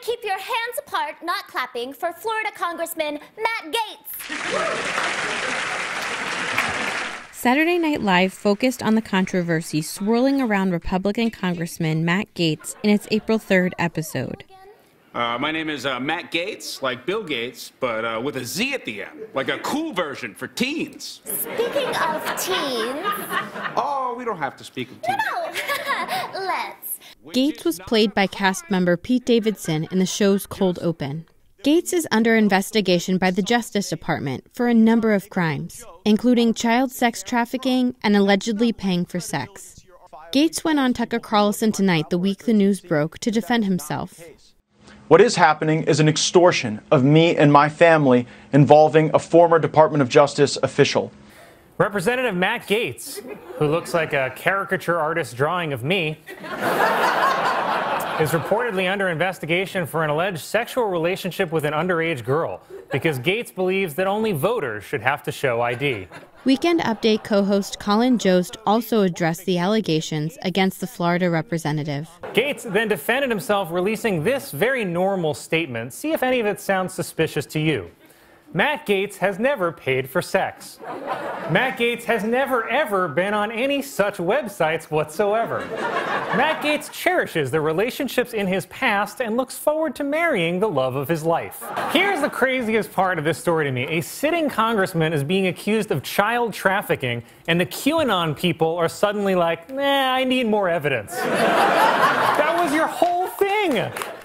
Keep your hands apart, not clapping, for Florida Congressman Matt Gaetz. Saturday Night Live focused on the controversy swirling around Republican Congressman Matt Gaetz in its April 3rd episode. Uh, my name is uh, Matt Gaetz, like Bill Gates, but uh, with a Z at the end, like a cool version for teens. Speaking of teens. Oh, we don't have to speak of teens. No, let's. Gaetz was played by cast member Pete Davidson in the show's Cold Open. Gaetz is under investigation by the Justice Department for a number of crimes, including child sex trafficking and allegedly paying for sex. Gaetz went on Tucker Carlson tonight, the week the news broke, to defend himself. What is happening is an extortion of me and my family involving a former Department of Justice official. Representative Matt Gaetz, who looks like a caricature artist drawing of me, is reportedly under investigation for an alleged sexual relationship with an underage girl because Gaetz believes that only voters should have to show ID. Weekend Update co host Colin Jost also addressed the allegations against the Florida representative. Gaetz then defended himself, releasing this very normal statement. See if any of it sounds suspicious to you. Matt Gaetz has never paid for sex. Matt Gaetz has never ever been on any such websites whatsoever. Matt Gaetz cherishes the relationships in his past and looks forward to marrying the love of his life. Here's the craziest part of this story to me. A sitting congressman is being accused of child trafficking, and the QAnon people are suddenly like, nah, I need more evidence. that was your whole thing.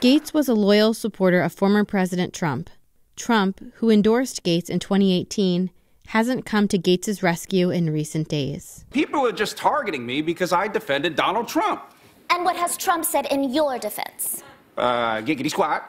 Gaetz was a loyal supporter of former President Trump. Trump, who endorsed Gaetz in 2018, hasn't come to Gaetz's rescue in recent days. People are just targeting me because I defended Donald Trump. And what has Trump said in your defense? Uh, giggity squat.